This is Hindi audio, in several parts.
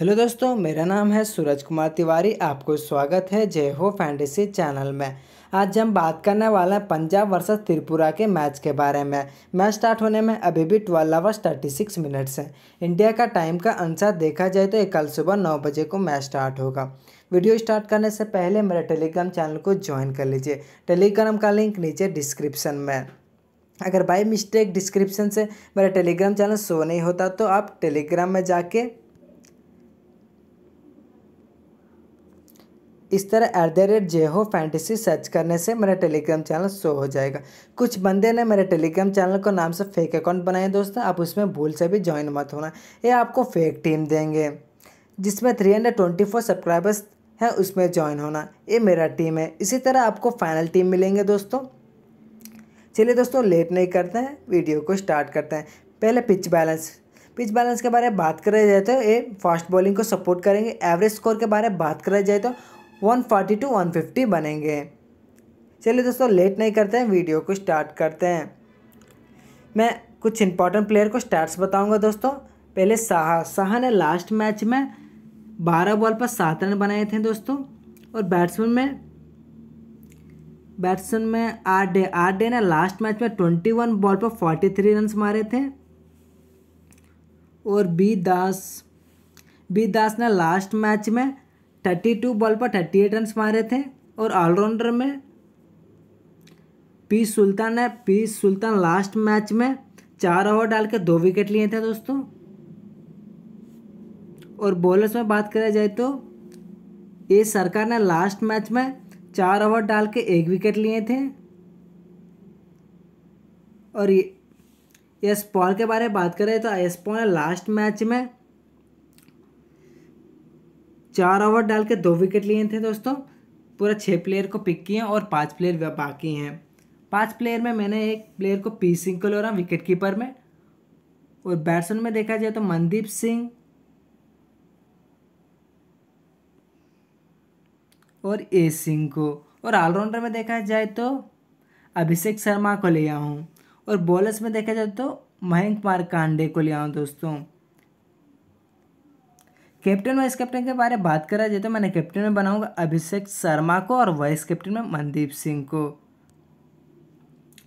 हेलो दोस्तों, मेरा नाम है सूरज कुमार तिवारी। आपको स्वागत है जय हो फैंटेसी चैनल में। आज हम बात करने वाले हैं पंजाब वर्सेस त्रिपुरा के मैच के बारे में। मैच स्टार्ट होने में अभी भी twelve hours thirty six minutes हैं। इंडिया का टाइम का अनुसार देखा जाए तो कल सुबह नौ बजे को मैच स्टार्ट होगा। वीडियो स्टार्ट करने से पहले मेरे टेलीग्राम चैनल को ज्वाइन कर लीजिए। टेलीग्राम का लिंक नीचे डिस्क्रिप्शन में। अगर बाई मिस्टेक डिस्क्रिप्शन से मेरा टेलीग्राम चैनल शो नहीं होता तो आप टेलीग्राम में जाके इस तरह एट द रेट जे हो फैंटेसी सर्च करने से मेरा टेलीग्राम चैनल शो हो जाएगा। कुछ बंदे ने मेरे टेलीग्राम चैनल को नाम से फेक अकाउंट बनाए दोस्तों। आप उसमें भूल से भी ज्वाइन मत होना। ये आपको फेक टीम देंगे, जिसमें three hundred twenty four subscribers है, उसमें ज्वाइन होना। ये मेरा टीम है। इसी तरह आपको फाइनल टीम मिलेंगे दोस्तों। चलिए दोस्तों लेट नहीं करते हैं। वीडियो को स्टार्ट करते हैं। पहले पिच बैलेंस पिच बैलेंस के बारे में बात करा जाए तो ये फास्ट बॉलिंग को सपोर्ट करेंगे। एवरेज स्कोर के बारे में बात करा जाए तो one forty two, one fifty बनेंगे। चलिए दोस्तों, लेट नहीं करते हैं, वीडियो को स्टार्ट करते हैं। मैं कुछ इंपॉर्टेंट प्लेयर को स्टार्ट्स बताऊँगा दोस्तों। पहले साहा साहा ने लास्ट मैच में बारह बॉल पर सात रन बनाए थे दोस्तों। और बैट्समैन में बैट्समैन में आर डे आर डे ने लास्ट मैच में ट्वेंटी वन बॉल पर फोर्टी थ्री रन मारे थे। और बी दास बी दास ने लास्ट मैच में थर्टी टू बॉल पर थर्टी एट रन मारे थे और ऑलराउंडर में पी सुल्तान ने पी सुल्तान लास्ट मैच में चार ओवर डाल के दो विकेट लिए थे दोस्तों। और बॉलर्स में बात करा जाए तो ये सरकार ने लास्ट मैच में चार ओवर डाल के एक विकेट लिए थे। और ये यस पॉल के बारे में बात करें तो एस पॉल ने लास्ट मैच में चार ओवर डाल के दो विकेट लिए थे दोस्तों। पूरा छः प्लेयर को पिक किए और पाँच प्लेयर बाकी हैं। पाँच प्लेयर में मैंने एक प्लेयर को पी सिंह को ले रहा विकेट कीपर में। और बैट्समैन में देखा जाए तो मनदीप सिंह और ए सिंह को। और ऑलराउंडर में देखा जाए तो अभिषेक शर्मा को लिया हूँ। और बॉलर्स में देखा जाए तो मयंक मारकांडे को लिया हूँ दोस्तों। कैप्टन वाइस कैप्टन के बारे में बात करा जाए तो मैंने कैप्टन में बनाऊँगा अभिषेक शर्मा को और वाइस कैप्टन में मनदीप सिंह को।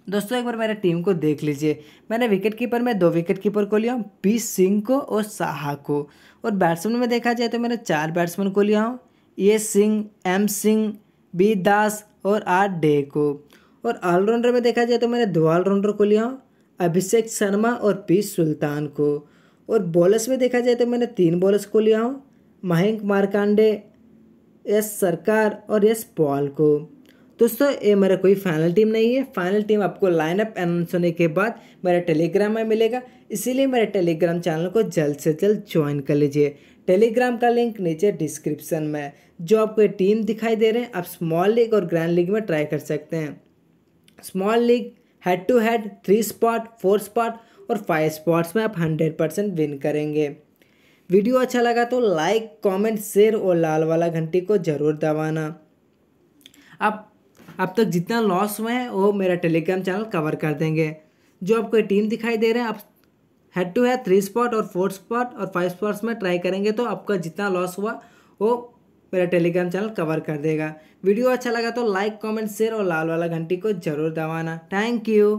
दोस्तों, एक बार मेरे टीम को देख लीजिए। मैंने विकेट कीपर में दो विकेट कीपर को लिया हूँ पी सिंह को और साहा को। और बैट्समैन में देखा जाए तो मैंने चार बैट्समैन को लिया हूँ A Singh, M Singh, B Das और आर डे को। और ऑलराउंडर में देखा जाए तो मैंने दो ऑलराउंडर को लिया हूँ, अभिषेक शर्मा और पी सुल्तान को। और बॉलर्स में देखा जाए तो मैंने तीन बॉलर्स को लिया हूँ महेंक मारकांडे एस सरकार और एस पॉल को। दोस्तों, ये मेरा कोई फाइनल टीम नहीं है। फाइनल टीम आपको लाइनअप अनाउंस होने के बाद मेरा टेलीग्राम में मिलेगा। इसीलिए मेरे टेलीग्राम चैनल को जल्द से जल्द ज्वाइन कर लीजिए। टेलीग्राम का लिंक नीचे डिस्क्रिप्शन में जो आपको टीम दिखाई दे रहे हैं, आप स्मॉल लीग और ग्रैंड लीग में ट्राई कर सकते हैं। Small league head to head three spot four spot और फाइव स्पॉट्स में आप हंड्रेड परसेंट विन करेंगे। वीडियो अच्छा लगा तो लाइक कमेंट शेयर और लाल वाला घंटी को ज़रूर दबाना। आप अब तक जितना लॉस हुए हैं, वो मेरा टेलीग्राम चैनल कवर कर देंगे। जो आपको टीम दिखाई दे रहे हैं, आप head to head three spot और फोर्थ स्पॉट और फाइव स्पॉट्स में ट्राई करेंगे तो आपका जितना लॉस हुआ, वो मेरा टेलीग्राम चैनल कवर कर देगा। वीडियो अच्छा लगा तो लाइक कमेंट शेयर और लाल वाला घंटी को ज़रूर दबाना। Thank you